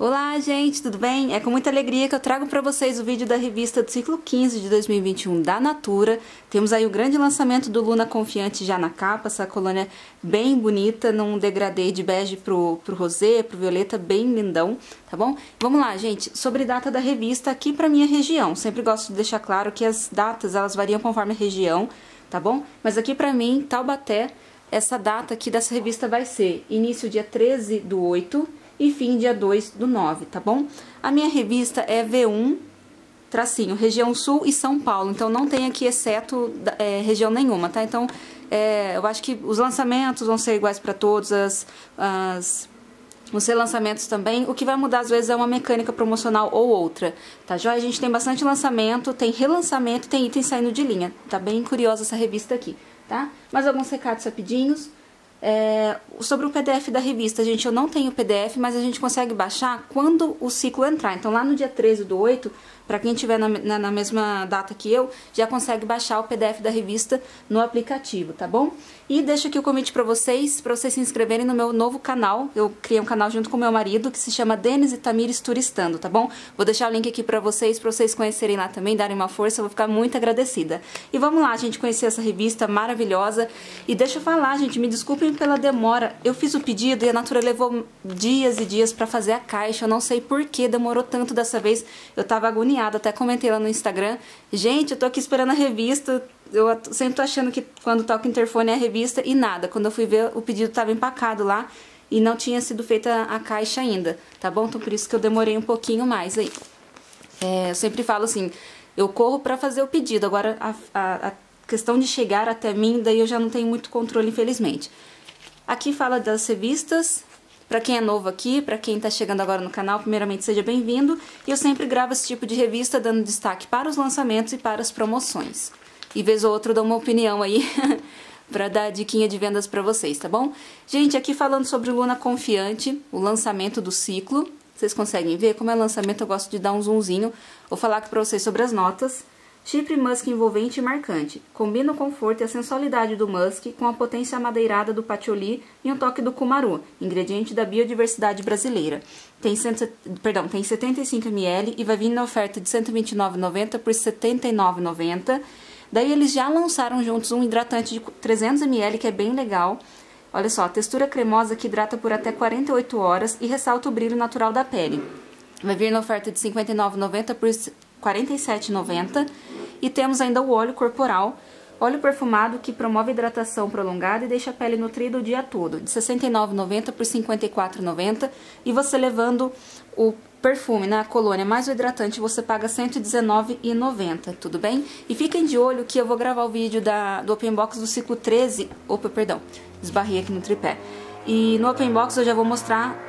Olá, gente, tudo bem? É com muita alegria que eu trago para vocês o vídeo da revista do ciclo 15 de 2021 da Natura. Temos aí o grande lançamento do Luna Confiante já na capa, essa colônia bem bonita, num degradê de bege pro, pro rosé, pro violeta, bem lindão, tá bom? Vamos lá, gente, sobre data da revista aqui para minha região. Sempre gosto de deixar claro que as datas, elas variam conforme a região, tá bom? Mas aqui para mim, Taubaté, essa data aqui dessa revista vai ser início dia 13 do 8 e fim dia 2 do 9, tá bom? A minha revista é V1, tracinho, região sul e São Paulo, então não tem aqui exceto é, região nenhuma, tá? Então, é, eu acho que os lançamentos vão ser iguais para todos, as, as os relançamentos também, o que vai mudar às vezes é uma mecânica promocional ou outra, tá? Já a gente tem bastante lançamento, tem relançamento, tem itens saindo de linha, tá bem curiosa essa revista aqui, tá? Mais alguns recados rapidinhos. É, sobre o PDF da revista, gente, eu não tenho PDF, mas a gente consegue baixar quando o ciclo entrar. Então, lá no dia 13 do 8, para quem estiver na, na, na, mesma data que eu, já consegue baixar o PDF da revista no aplicativo, tá bom? E deixo aqui o convite para vocês, para vocês se inscreverem no meu novo canal. Eu criei um canal junto com meu marido que se chama Denis e Tamires Turistando, tá bom? Vou deixar o link aqui para vocês, para vocês conhecerem lá também, darem uma força, eu vou ficar muito agradecida. E vamos lá, gente, conhecer essa revista maravilhosa. E deixa eu falar, gente, me desculpem pela demora. Eu fiz o pedido e a Natura levou dias e dias para fazer a caixa. Eu não sei por que demorou tanto dessa vez. Eu tava agoniada até comentei lá no Instagram. Gente, eu tô aqui esperando a revista. Eu sempre tô achando que quando toca o interfone é a revista e nada. Quando eu fui ver, o pedido tava empacado lá e não tinha sido feita a caixa ainda, tá bom? Então por isso que eu demorei um pouquinho mais aí. É, eu sempre falo assim, eu corro para fazer o pedido, agora a, a, a questão de chegar até mim, daí eu já não tenho muito controle, infelizmente. Aqui fala das revistas, para quem é novo aqui, para quem está chegando agora no canal, primeiramente seja bem-vindo. E eu sempre gravo esse tipo de revista dando destaque para os lançamentos e para as promoções. E vez ou outra eu dou uma opinião aí para dar diquinha de vendas para vocês, tá bom? Gente, aqui falando sobre Luna Confiante, o lançamento do ciclo. Vocês conseguem ver? Como é lançamento, eu gosto de dar um zoomzinho. Vou falar aqui para vocês sobre as notas. Chipre musk envolvente e marcante. Combina o conforto e a sensualidade do musk com a potência amadeirada do patchouli e um toque do kumaru, ingrediente da biodiversidade brasileira. Tem, cento, perdão, tem 75 ml e vai vir na oferta de R$ 129,90 por R$ 79,90. Daí eles já lançaram juntos um hidratante de 300 ml que é bem legal. Olha só, textura cremosa que hidrata por até 48 horas e ressalta o brilho natural da pele. Vai vir na oferta de R$ 59,90 por R$ 47,90 e temos ainda o óleo corporal, óleo perfumado que promove hidratação prolongada e deixa a pele nutrida o dia todo, de R$ 69,90 por R$ 54,90 e você levando o perfume na né, colônia mais o hidratante você paga R$ 119,90, tudo bem? E fiquem de olho que eu vou gravar o vídeo da, do Open Box do ciclo 13, opa, perdão, esbarrei aqui no tripé. E no Open Box eu já vou mostrar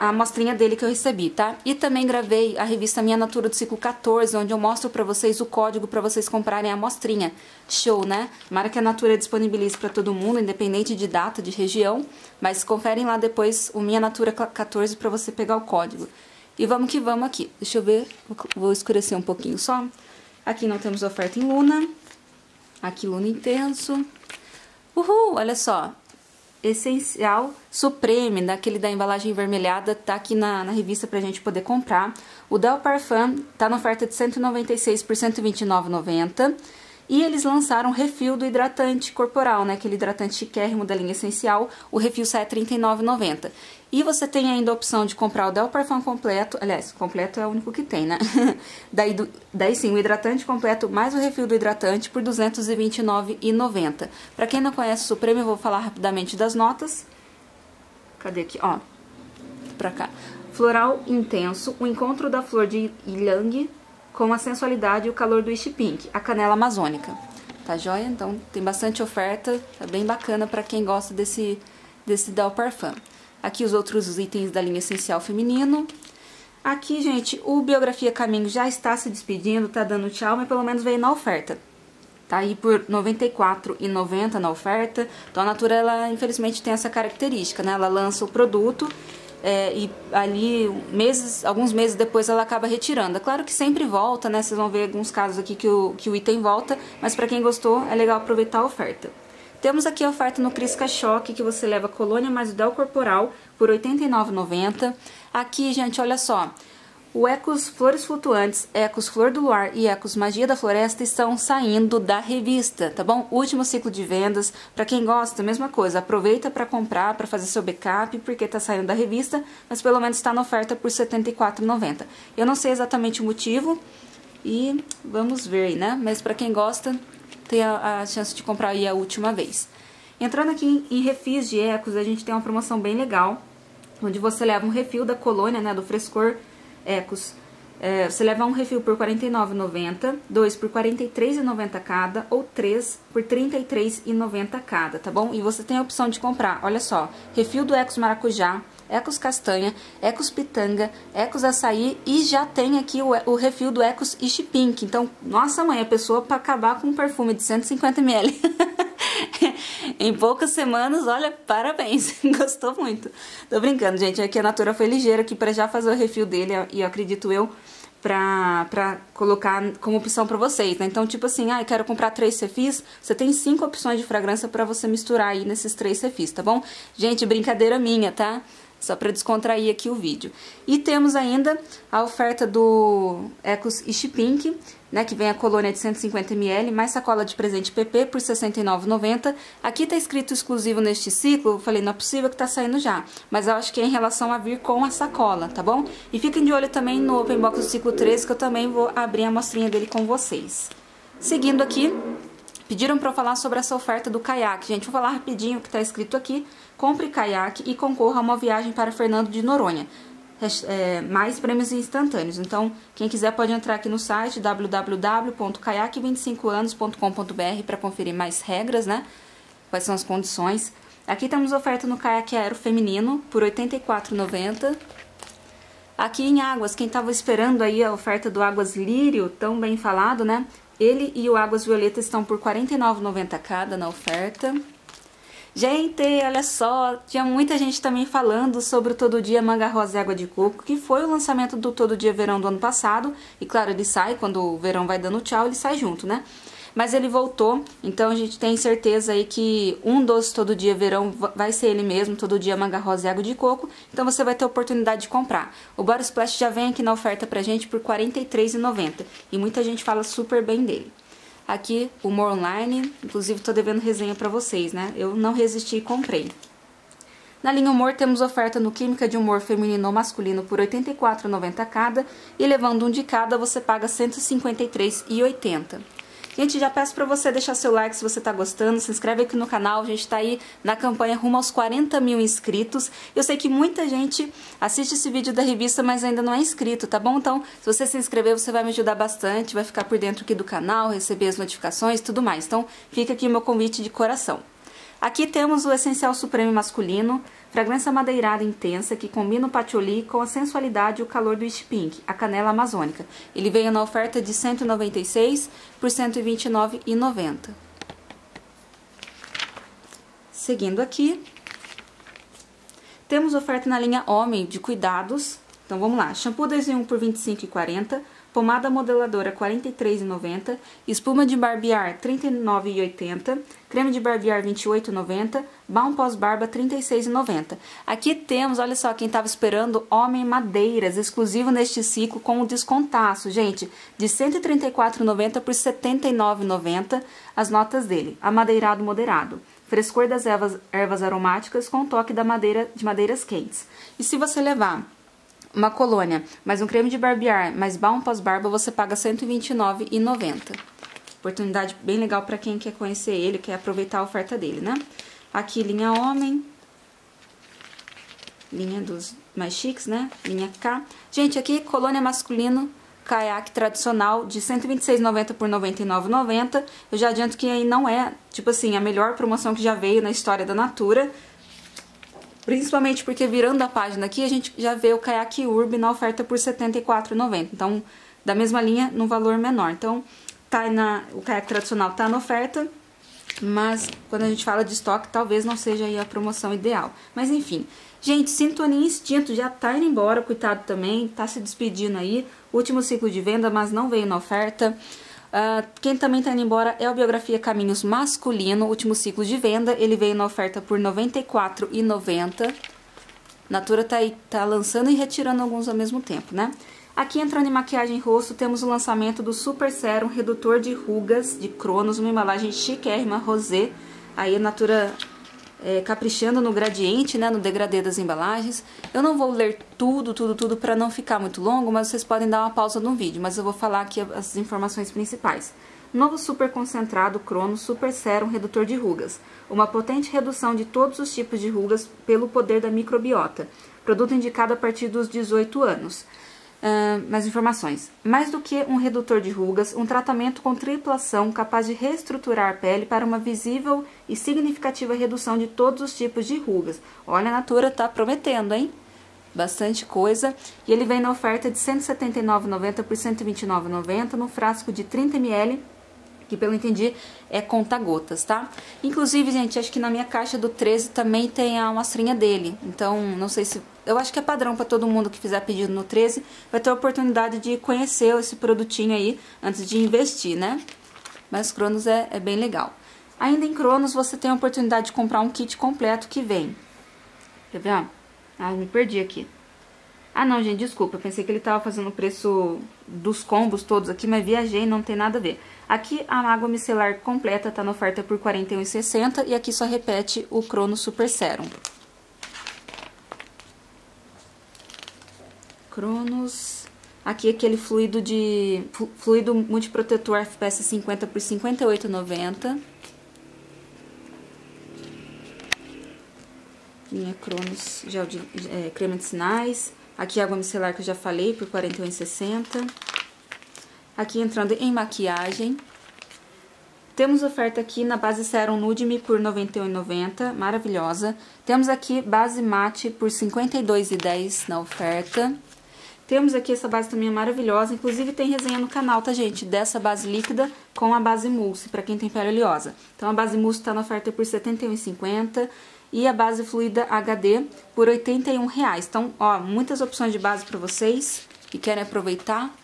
a amostrinha dele que eu recebi, tá? E também gravei a revista Minha Natura do ciclo 14, onde eu mostro para vocês o código para vocês comprarem a amostrinha. Show, né? Mara que a Natura disponibiliza para todo mundo, independente de data, de região, mas conferem lá depois o Minha Natura 14 para você pegar o código. E vamos que vamos aqui. Deixa eu ver, vou escurecer um pouquinho só. Aqui não temos oferta em Luna. Aqui Luna Intenso. Uhul, olha só essencial Supreme, daquele da embalagem vermelhada, tá aqui na, na revista pra gente poder comprar. O Del Parfum tá na oferta de 196 por 129,90. E eles lançaram o refil do hidratante corporal, né? Aquele hidratante chiquérrimo da linha essencial. O refil sai R$ 39,90. E você tem ainda a opção de comprar o Del Parfum completo. Aliás, completo é o único que tem, né? daí, do, daí sim, o hidratante completo mais o refil do hidratante por R$ 229,90. Para quem não conhece o Supremo, eu vou falar rapidamente das notas. Cadê aqui? Ó, pra cá. Floral intenso, o encontro da flor de ylang com a sensualidade e o calor do Ishi Pink, a canela amazônica. Tá joia? Então tem bastante oferta, tá bem bacana para quem gosta desse, desse Del Parfum. Aqui os outros itens da linha essencial feminino. Aqui, gente, o Biografia Caminho já está se despedindo, tá dando tchau, mas pelo menos veio na oferta. Tá aí por R$ 94,90 na oferta. Então a Natura, ela infelizmente tem essa característica, né? Ela lança o produto é, e ali meses, alguns meses depois ela acaba retirando. É claro que sempre volta, né? Vocês vão ver alguns casos aqui que o, que o item volta, mas para quem gostou é legal aproveitar a oferta. Temos aqui a oferta no Crisca Choque, que você leva colônia mais o Del Corporal por R$ 89,90. Aqui, gente, olha só. O Ecos Flores Flutuantes, Ecos Flor do Luar e Ecos Magia da Floresta estão saindo da revista, tá bom? Último ciclo de vendas. Para quem gosta, mesma coisa. Aproveita para comprar, para fazer seu backup, porque tá saindo da revista, mas pelo menos está na oferta por R$ 74,90. Eu não sei exatamente o motivo e vamos ver, né? Mas para quem gosta, ter a, a chance de comprar aí a última vez. Entrando aqui em, em refis de ecos, a gente tem uma promoção bem legal, onde você leva um refil da colônia, né, do frescor ecos. É, você leva um refil por R$ 49,90, dois por R$ 43,90 cada ou três por R$ 33,90 cada, tá bom? E você tem a opção de comprar, olha só, refil do Ecos Maracujá, Ecos Castanha, Ecos Pitanga, Ecos Açaí e já tem aqui o, o refil do Ecos Ishi Pink. Então, nossa mãe, a pessoa para acabar com um perfume de 150ml em poucas semanas, olha, parabéns, gostou muito. Tô brincando, gente, aqui a Natura foi ligeira aqui para já fazer o refil dele e acredito eu pra, pra colocar como opção para vocês, né? Então, tipo assim, ah, eu quero comprar três refis, você tem cinco opções de fragrância para você misturar aí nesses três refis, tá bom? Gente, brincadeira minha, tá? Só para descontrair aqui o vídeo. E temos ainda a oferta do Ecos Ishi Pink, né, que vem a colônia de 150ml, mais sacola de presente PP por R$ 69,90. Aqui está escrito exclusivo neste ciclo, eu falei, não é possível que está saindo já, mas eu acho que é em relação a vir com a sacola, tá bom? E fiquem de olho também no Open Box do ciclo 13, que eu também vou abrir a amostrinha dele com vocês. Seguindo aqui, pediram para eu falar sobre essa oferta do caiaque. Gente, vou falar rapidinho o que está escrito aqui. Compre caiaque e concorra a uma viagem para Fernando de Noronha. É, mais prêmios instantâneos. Então, quem quiser pode entrar aqui no site www.caiaque25anos.com.br para conferir mais regras, né? Quais são as condições. Aqui temos oferta no caiaque aero feminino por R$ 84,90. Aqui em Águas, quem estava esperando aí a oferta do Águas Lírio, tão bem falado, né? Ele e o Águas Violeta estão por R$ 49,90 cada na oferta. Gente, olha só, tinha muita gente também falando sobre o Todo Dia Manga Rosa e Água de Coco, que foi o lançamento do Todo Dia Verão do ano passado. E claro, ele sai, quando o verão vai dando tchau, ele sai junto, né? Mas ele voltou, então a gente tem certeza aí que um dos Todo Dia Verão vai ser ele mesmo, Todo Dia Manga Rosa e Água de Coco. Então você vai ter oportunidade de comprar. O Body Splash já vem aqui na oferta pra gente por R$ 43,90 e muita gente fala super bem dele. Aqui, Humor Online, inclusive estou devendo resenha para vocês, né? Eu não resisti e comprei. Na linha Humor temos oferta no Química de Humor Feminino ou Masculino por R$ 84,90 cada e levando um de cada você paga R$ 153,80. Gente, já peço para você deixar seu like se você está gostando, se inscreve aqui no canal, a gente está aí na campanha rumo aos 40 mil inscritos. Eu sei que muita gente assiste esse vídeo da revista, mas ainda não é inscrito, tá bom? Então, se você se inscrever, você vai me ajudar bastante, vai ficar por dentro aqui do canal, receber as notificações e tudo mais. Então, fica aqui o meu convite de coração. Aqui temos o Essencial Supremo Masculino, fragrância madeirada intensa que combina o patchouli com a sensualidade e o calor do East Pink, a canela amazônica. Ele veio na oferta de 196 por 129,90. Seguindo aqui, temos oferta na linha Homem de Cuidados. Então vamos lá, shampoo 2 em 1 por 25,40 pomada modeladora R$ 43,90, espuma de barbear R$ 39,80, creme de barbear R$ 28,90, balm pós-barba R$ 36,90. Aqui temos, olha só, quem estava esperando, Homem Madeiras, exclusivo neste ciclo com o descontaço, gente, de R$ 134,90 por R$ 79,90 as notas dele, amadeirado moderado frescor das ervas, ervas aromáticas com toque da madeira de madeiras quentes. E se você levar uma colônia, mais um creme de barbear, mais balm pós-barba, você paga R$ 129,90. Oportunidade bem legal para quem quer conhecer ele, quer aproveitar a oferta dele, né? Aqui, linha homem. Linha dos mais chiques, né? Linha K. Gente, aqui, colônia masculino, caiaque tradicional de R$ 126,90 por R$ 99,90. Eu já adianto que aí não é, tipo assim, a melhor promoção que já veio na história da Natura. Principalmente porque virando a página aqui, a gente já vê o caiaque Urb na oferta por R$ 74,90. Então, da mesma linha, no valor menor. Então, tá na, o caiaque tradicional tá na oferta, mas quando a gente fala de estoque, talvez não seja aí a promoção ideal. Mas enfim, gente, Sintonia Instinto já tá indo embora, coitado também, tá se despedindo aí. Último ciclo de venda, mas não veio na oferta. Uh, quem também está indo embora é o Biografia Caminhos Masculino, último ciclo de venda. Ele veio na oferta por R$ 94,90. Natura tá, aí, tá lançando e retirando alguns ao mesmo tempo, né? Aqui entrando em maquiagem e rosto, temos o lançamento do Super Serum Redutor de Rugas de Cronos, uma embalagem chiquérrima, rosé. Aí a Natura é, caprichando no gradiente, né, no degradê das embalagens. Eu não vou ler tudo, tudo, tudo para não ficar muito longo, mas vocês podem dar uma pausa no vídeo, mas eu vou falar aqui as informações principais. Novo super concentrado Crono Super Serum Redutor de Rugas. Uma potente redução de todos os tipos de rugas pelo poder da microbiota. Produto indicado a partir dos 18 anos. Mais informações. Mais do que um redutor de rugas, um tratamento com triplação capaz de reestruturar a pele para uma visível e significativa redução de todos os tipos de rugas. Olha, a Natura tá prometendo, hein? Bastante coisa. E ele vem na oferta de R$ 179,90 por R$ 129,90 no frasco de 30 ml que pelo entendi é conta-gotas, tá? Inclusive, gente, acho que na minha caixa do 13 também tem a amostrinha dele. Então, não sei se. Eu acho que é padrão para todo mundo que fizer pedido no 13, vai ter a oportunidade de conhecer esse produtinho aí antes de investir, né? Mas Cronos é, é bem legal. Ainda em Cronos, você tem a oportunidade de comprar um kit completo que vem. Quer ver? Ah, me perdi aqui. Ah, não, gente, desculpa. Eu pensei que ele tava fazendo o preço dos combos todos aqui, mas viajei, não tem nada a ver. Aqui a água micelar completa tá na oferta por R$ 41,60 e aqui só repete o Crono Super Serum. Cronos... Aqui aquele fluido de fluido multiprotetor FPS 50 por 58,90. Linha Cronos gel de é, crema de sinais. Aqui água micelar que eu já falei por R$ 41,60. Aqui entrando em maquiagem. Temos oferta aqui na base Serum Nude Me por R$ 91,90, maravilhosa. Temos aqui base mate por R$ 52,10 na oferta. Temos aqui essa base também maravilhosa, inclusive tem resenha no canal, tá gente? Dessa base líquida com a base mousse, para quem tem pele oleosa. Então a base mousse tá na oferta por R$ 71,50 e a base fluida HD por R$ 81,00. Então, ó, muitas opções de base para vocês que querem aproveitar.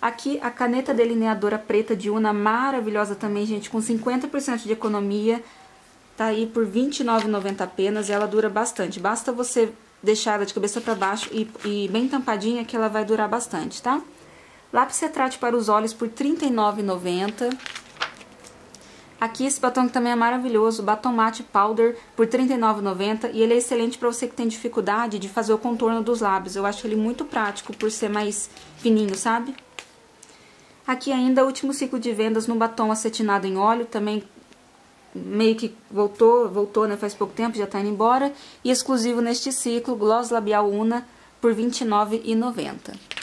Aqui a caneta delineadora preta de Una, maravilhosa também, gente, com 50% de economia. Tá aí por R$ 29,90 apenas, ela dura bastante. Basta você deixar ela de cabeça para baixo e, e, bem tampadinha que ela vai durar bastante, tá? Lápis retrate para os olhos por R$ 39,90. Aqui esse batom também é maravilhoso, batom matte powder por R$ 39,90 e ele é excelente para você que tem dificuldade de fazer o contorno dos lábios. Eu acho ele muito prático por ser mais fininho, sabe? Aqui ainda último ciclo de vendas no batom acetinado em óleo, também meio que voltou, voltou né, faz pouco tempo, já está indo embora. E exclusivo neste ciclo, Gloss Labial Una por R$ 29,90.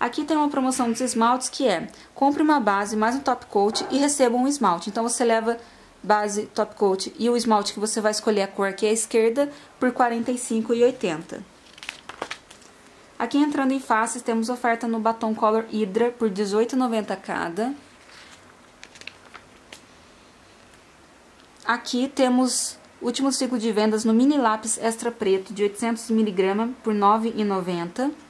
Aqui tem uma promoção dos esmaltes que é, compre uma base mais um top coat e receba um esmalte. Então você leva base, top coat e o esmalte que você vai escolher a cor que é a esquerda por R$ 45,80. Aqui entrando em faces, temos oferta no batom Color Hydra por R$18,90 cada. Aqui temos último ciclo de vendas no mini lápis extra preto de 800mg por R$ 9,90.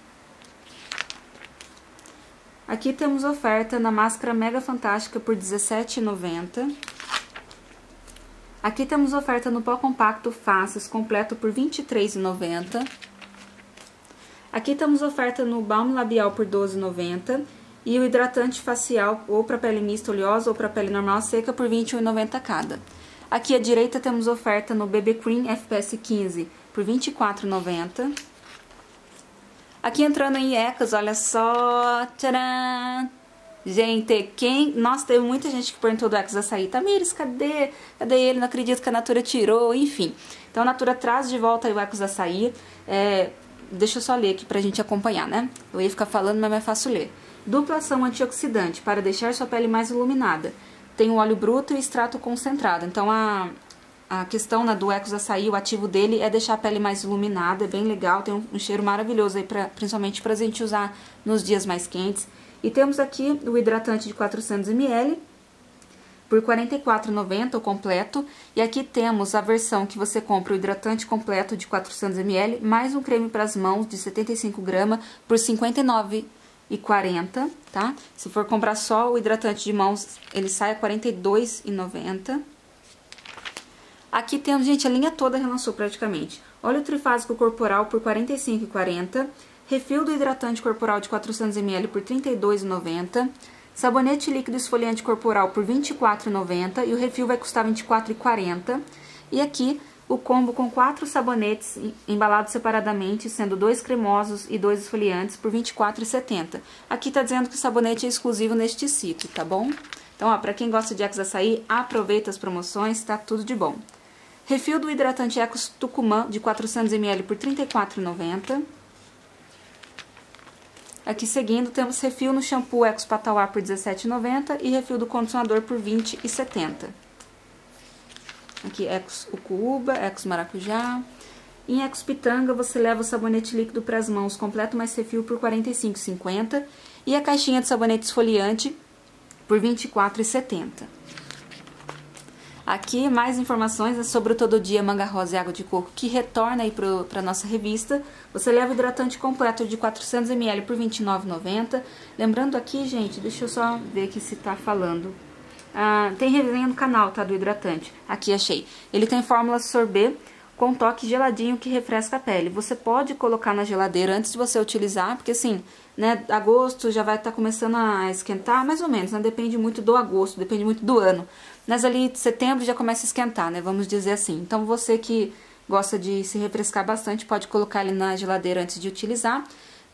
Aqui temos oferta na máscara Mega Fantástica por R$ 17,90. Aqui temos oferta no pó compacto Faces completo por R$ 23,90. Aqui temos oferta no balm labial por R$12,90 e o hidratante facial ou para pele mista oleosa ou para pele normal seca por R$21,90 cada. Aqui à direita temos oferta no BB Cream FPS 15 por R$24,90. Aqui entrando em ECAS, olha só, tcharam! Gente, quem... Nossa, teve muita gente que perguntou do Ecos Açaí. Tamires, cadê? Cadê ele? Não acredito que a Natura tirou, enfim. Então a Natura traz de volta o Ecos Açaí. É, deixa eu só ler aqui pra gente acompanhar, né? Eu ia ficar falando, mas é fácil ler. Dupla ação antioxidante para deixar sua pele mais iluminada. Tem o óleo bruto e extrato concentrado. Então, a, a questão né, do Ecos Açaí, o ativo dele é deixar a pele mais iluminada, é bem legal, tem um, um cheiro maravilhoso aí, pra, principalmente pra gente usar nos dias mais quentes. E temos aqui o hidratante de 400ml, por R$ 44,90 o completo. E aqui temos a versão que você compra o hidratante completo de 400ml, mais um creme para as mãos de 75 gramas por R$ 59,90. 40, tá? Se for comprar só o hidratante de mãos, ele sai a R$ 42,90. Aqui temos, gente, a linha toda relançou praticamente. Óleo trifásico corporal por R$ 45,40. Refil do hidratante corporal de 400ml por R$ 32,90. Sabonete líquido esfoliante corporal por R$ 24,90 e o refil vai custar R$ 24,40. E aqui o combo com quatro sabonetes embalados separadamente, sendo dois cremosos e dois esfoliantes por R$ 24,70. Aqui tá dizendo que o sabonete é exclusivo neste sítio, tá bom? Então, ó, pra quem gosta de Ecos Açaí, aproveita as promoções, tá tudo de bom. Refil do hidratante Ecos Tucumã de 400ml por R$ 34,90. Aqui seguindo, temos refil no shampoo Ecos Patauá por R$ 17,90 e refil do condicionador por R$ 20,70. Aqui, Ecos Ucuba, Ecos Maracujá. Em Ecos Pitanga, você leva o sabonete líquido para as mãos completo mais refil por R$ 45,50 e a caixinha de sabonete esfoliante por R$ 24,70. Aqui, mais informações sobre o Todo Dia Manga Rosa e Água de Coco, que retorna aí para nossa revista. Você leva o hidratante completo de 400ml por R$ 29,90. Lembrando aqui, gente, deixa eu só ver aqui se está falando. Ah, tem resenha no canal, tá? Do hidratante. Aqui achei. Ele tem fórmula sorbet com toque geladinho que refresca a pele. Você pode colocar na geladeira antes de você utilizar, porque assim, né, agosto já vai estar tá começando a esquentar, mais ou menos, né? Depende muito do agosto, depende muito do ano. Mas ali setembro já começa a esquentar, né? Vamos dizer assim. Então você que gosta de se refrescar bastante, pode colocar ele na geladeira antes de utilizar.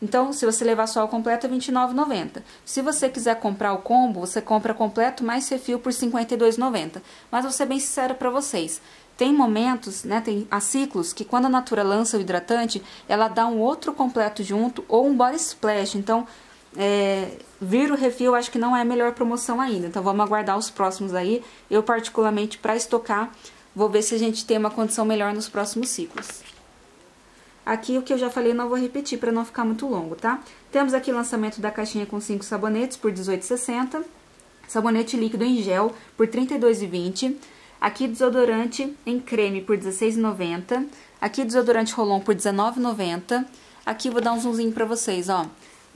Então, se você levar só o completo, é R$ 29,90. Se você quiser comprar o combo, você compra completo mais refil por R$ 52,90. Mas vou ser bem sincera para vocês. Tem momentos, né, tem há ciclos, que quando a Natura lança o hidratante, ela dá um outro completo junto ou um body splash. Então, é, vir o refil acho que não é a melhor promoção ainda. Então, vamos aguardar os próximos aí. Eu, particularmente, para estocar, vou ver se a gente tem uma condição melhor nos próximos ciclos. Aqui o que eu já falei não vou repetir para não ficar muito longo, tá? Temos aqui o lançamento da caixinha com 5 sabonetes por R$18,60. Sabonete líquido em gel por R$32,20. Aqui desodorante em creme por R$16,90. Aqui desodorante rolon por R$19,90. Aqui vou dar um zoomzinho para vocês, ó.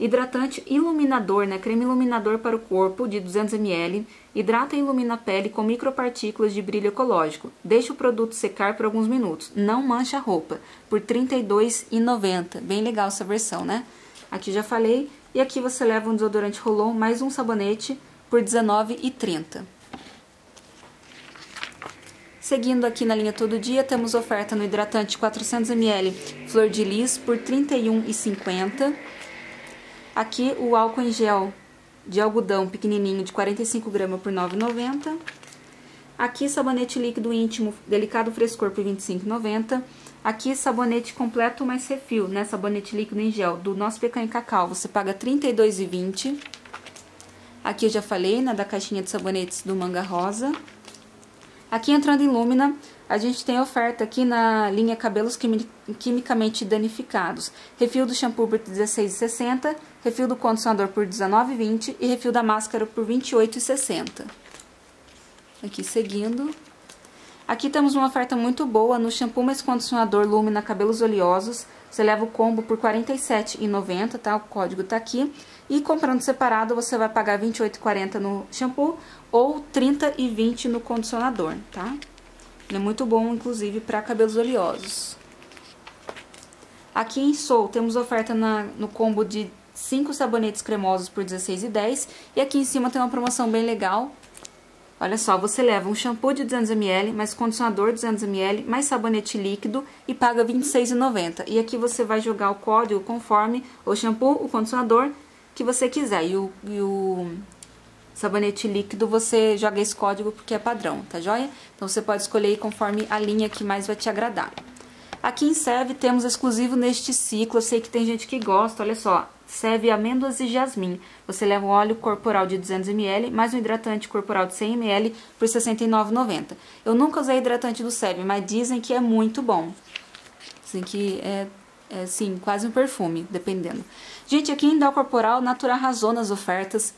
Hidratante iluminador, né? Creme iluminador para o corpo de 200ml. Hidrata e ilumina a pele com micropartículas de brilho ecológico. Deixa o produto secar por alguns minutos. Não mancha a roupa. Por R$ 32,90. Bem legal essa versão, né? Aqui já falei. E aqui você leva um desodorante Rolon mais um sabonete por R$ 19,30. Seguindo aqui na linha Todo Dia, temos oferta no hidratante 400ml Flor de Lis por R$ 31,50. Aqui o álcool em gel de algodão pequenininho de 45 gramas por 9,90. Aqui sabonete líquido íntimo delicado frescor por 25,90. Aqui sabonete completo mais refil, né? Sabonete líquido em gel do nosso pecanha cacau, você paga R$ 32,20. Aqui eu já falei, né, da caixinha de sabonetes do Manga Rosa. Aqui entrando em Lumina, a gente tem oferta aqui na linha cabelos quimicamente danificados. Refil do shampoo por R$16,60, refil do condicionador por R$19,20 e refil da máscara por R$28,60. Aqui seguindo. Aqui temos uma oferta muito boa no shampoo mais condicionador Lumina Cabelos Oleosos. Você leva o combo por R$ 47,90, tá? O código tá aqui. E comprando separado, você vai pagar R$ 28,40 no shampoo ou R$ 30,20 no condicionador, tá? Ele é muito bom, inclusive, para cabelos oleosos. Aqui em Soul temos oferta na, no combo de 5 sabonetes cremosos por R$16,10. E aqui em cima tem uma promoção bem legal. Olha só, você leva um shampoo de 200ml, mais condicionador de 200ml, mais sabonete líquido e paga R$26,90. E aqui você vai jogar o código conforme o shampoo, o condicionador que você quiser. E o, e o sabonete líquido, você joga esse código porque é padrão, tá joia? Então você pode escolher conforme a linha que mais vai te agradar. Aqui em Seve temos exclusivo neste ciclo, eu sei que tem gente que gosta, olha só, Seve amêndoas e jasmim. Você leva um óleo corporal de 200ml, mais um hidratante corporal de 100ml por R$ 69,90. Eu nunca usei hidratante do Seve, mas dizem que é muito bom. Dizem que é, é sim, quase um perfume, dependendo. Gente, aqui em Dal Corporal, Natura arrasou nas ofertas.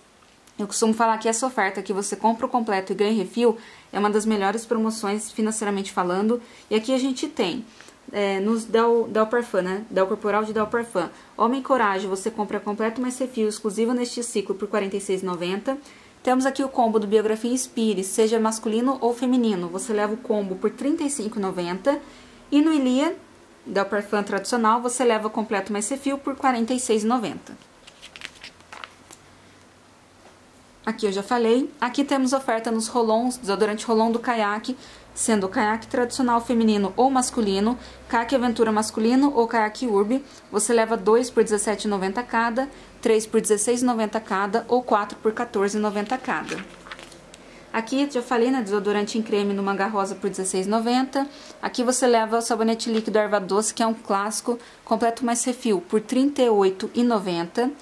Eu costumo falar que essa oferta que você compra o completo e ganha refil é uma das melhores promoções financeiramente falando. E aqui a gente tem é, nos Del, Del Parfum, né? Del Corporal de Del Parfum. Homem Coragem, você compra completo mais refil exclusivo neste ciclo por R$ 46,90. Temos aqui o combo do Biografia Inspire, seja masculino ou feminino. Você leva o combo por R$ 35,90. E no Ilia, Del Parfum tradicional, você leva completo mais refil por R$ 46,90. Aqui eu já falei. Aqui temos oferta nos rolons, desodorante rolon do caiaque, sendo o caiaque tradicional feminino ou masculino, caiaque aventura masculino ou caiaque urbe. Você leva 2 por R$17,90 cada, 3 por R$16,90 cada ou 4 por R$14,90 cada. Aqui, já falei, né, desodorante em creme manga rosa por R$16,90. Aqui você leva o sabonete líquido erva doce, que é um clássico, completo mais refil, por R$38,90.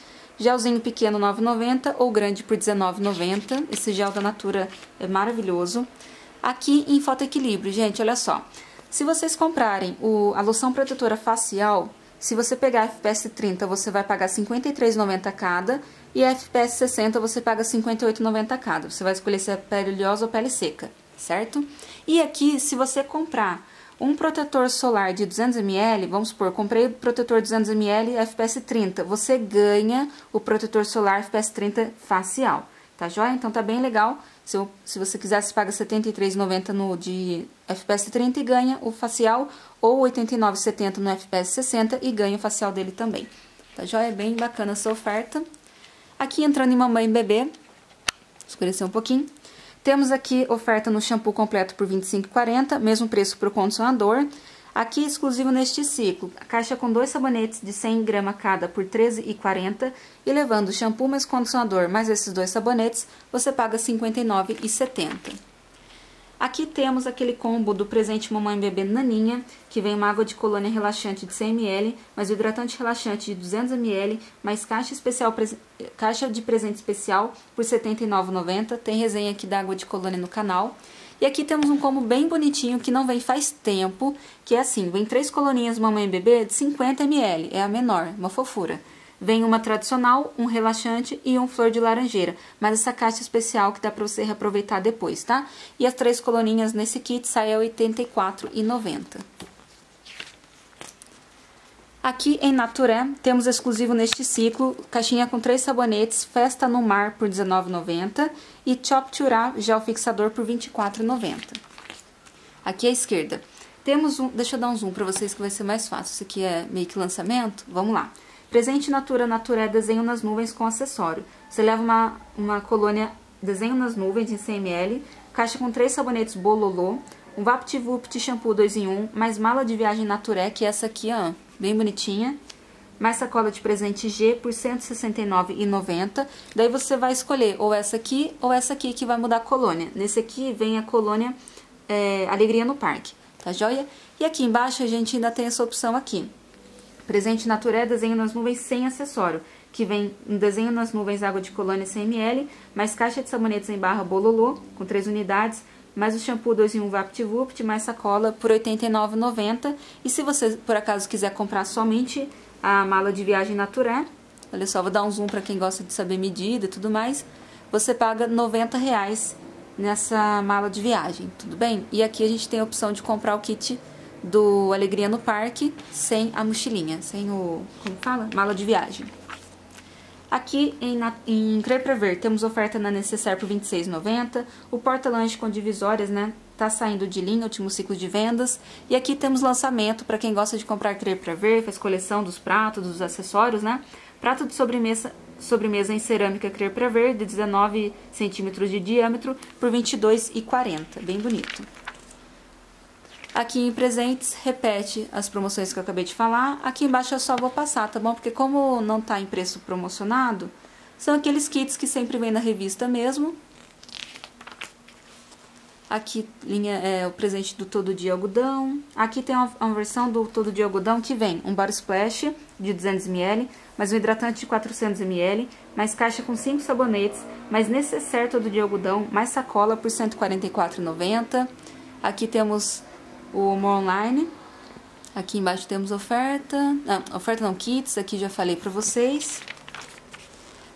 Gelzinho pequeno 9,90 ou grande por 19,90. Esse gel da Natura é maravilhoso. Aqui em Foto Equilíbrio, gente, olha só. Se vocês comprarem o, a loção protetora facial, se você pegar a FPS 30, você vai pagar R$ 53,90 cada. E a FPS 60, você paga R$ 58,90 cada. Você vai escolher se é pele oleosa ou pele seca, certo? E aqui, se você comprar um protetor solar de 200ml, vamos supor, comprei o protetor 200ml FPS 30, você ganha o protetor solar FPS 30 facial, tá joia? Então tá bem legal. Se, eu, se você quiser, você paga R$ 73,90 no de FPS 30 e ganha o facial, ou R$ 89,70 no FPS 60 e ganha o facial dele também. Tá joia? É bem bacana essa oferta. Aqui entrando em mamãe e bebê, escurecer um pouquinho. Temos aqui oferta no shampoo completo por R$ 25,40, mesmo preço para o condicionador. Aqui exclusivo neste ciclo, a caixa com dois sabonetes de 100 gramas cada por R$ 13,40 e levando shampoo mais condicionador mais esses dois sabonetes, você paga R$ 59,70. Aqui temos aquele combo do presente Mamãe Bebê Naninha, que vem uma água de colônia relaxante de 100ml, mais hidratante relaxante de 200ml, mais caixa, especial, caixa de presente especial por R$ 79,90. Tem resenha aqui da água de colônia no canal. E aqui temos um combo bem bonitinho que não vem faz tempo, que é assim, vem três coloninhas Mamãe Bebê de 50ml, é a menor, uma fofura. Vem uma tradicional, um relaxante e um flor de laranjeira. Mas essa caixa especial que dá para você reaproveitar depois, tá? E as três coloninhas nesse kit saem a R$ 84,90. Aqui em Naturé, temos exclusivo neste ciclo, caixinha com três sabonetes, Festa no Mar por R$19,90 e Chop Churá gel fixador por R$24,90. Aqui à esquerda, temos um, deixa eu dar um zoom para vocês que vai ser mais fácil, isso aqui é meio que lançamento, vamos lá. Presente Natura Naturé Desenho nas Nuvens com acessório. Você leva uma, uma colônia Desenho nas Nuvens em 100ml, caixa com três sabonetes Bololô, um VaptVupt shampoo 2 em 1, mais mala de viagem Naturé, que é essa aqui, ó, bem bonitinha. Mais sacola de presente G por R$ 169,90. Daí você vai escolher ou essa aqui ou essa aqui que vai mudar a colônia. Nesse aqui vem a colônia é, Alegria no Parque, tá joia? E aqui embaixo a gente ainda tem essa opção aqui. Presente Naturé, desenho nas nuvens sem acessório, que vem um desenho nas nuvens água de colônia 100ml, mais caixa de sabonetes em barra Bololô, com 3 unidades, mais o shampoo 2 em 1 VaptVupt, mais sacola por R$ 89,90. E se você, por acaso, quiser comprar somente a mala de viagem Naturé, olha só, vou dar um zoom para quem gosta de saber medida e tudo mais, você paga 90 reais nessa mala de viagem, tudo bem? E aqui a gente tem a opção de comprar o kit do Alegria no Parque sem a mochilinha, sem o, como fala? Mala de viagem. Aqui em, em Crer Pra Ver temos oferta na Necessaire por R$ 26,90. O porta-lanche com divisórias, né? Tá saindo de linha, último ciclo de vendas. E aqui temos lançamento para quem gosta de comprar Crer Pra Ver, faz coleção dos pratos, dos acessórios, né? Prato de sobremesa, sobremesa em cerâmica Crer Pra Ver de 19 centímetros de diâmetro por R$ 22,40. Bem bonito. Aqui em presentes, repete as promoções que eu acabei de falar. Aqui embaixo eu só vou passar, tá bom? Porque como não tá em preço promocionado, são aqueles kits que sempre vem na revista mesmo. Aqui linha é o presente do Todo Dia Algodão. Aqui tem uma, uma versão do Todo Dia Algodão que vem um Body Splash de 200ml, mais um hidratante de 400ml, mais caixa com 5 sabonetes, mais necessaire Todo Dia Algodão, mais sacola por R$ 144,90. Aqui temos o More Online. Aqui embaixo temos oferta, não, oferta não, kits, aqui já falei para vocês.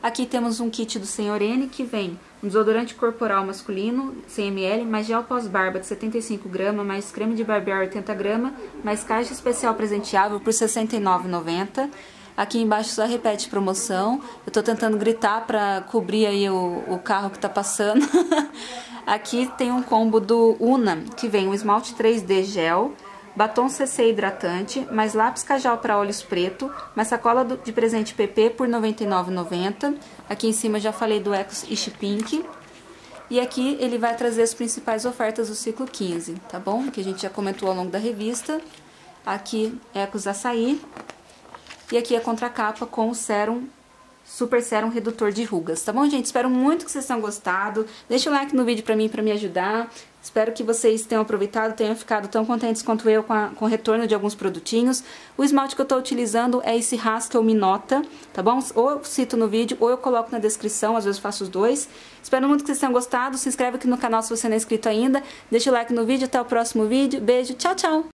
Aqui temos um kit do Senhor N que vem um desodorante corporal masculino, 100ml, mais gel pós-barba de 75gramas, mais creme de barbear 80gramas, mais caixa especial presenteável por R$ 69,90. Aqui embaixo só repete promoção. Eu tô tentando gritar para cobrir aí o, o carro que tá passando. Aqui tem um combo do Una, que vem um esmalte 3D gel, batom CC hidratante, mais lápis cajal para olhos preto, mais sacola de presente PP por R$ 99,90. Aqui em cima já falei do Ecos Ishi Pink. E aqui ele vai trazer as principais ofertas do ciclo 15, tá bom? Que a gente já comentou ao longo da revista. Aqui Ecos Açaí. E aqui a contracapa com o Serum Super Serum Redutor de Rugas, tá bom, gente? Espero muito que vocês tenham gostado. Deixa o like no vídeo pra mim, pra me ajudar. Espero que vocês tenham aproveitado, tenham ficado tão contentes quanto eu com, a, com o retorno de alguns produtinhos. O esmalte que eu estou utilizando é esse Haskell Minota, tá bom? Ou eu cito no vídeo, ou eu coloco na descrição, às vezes faço os dois. Espero muito que vocês tenham gostado. Se inscreve aqui no canal se você não é inscrito ainda. Deixa o like no vídeo, até o próximo vídeo. Beijo, tchau, tchau!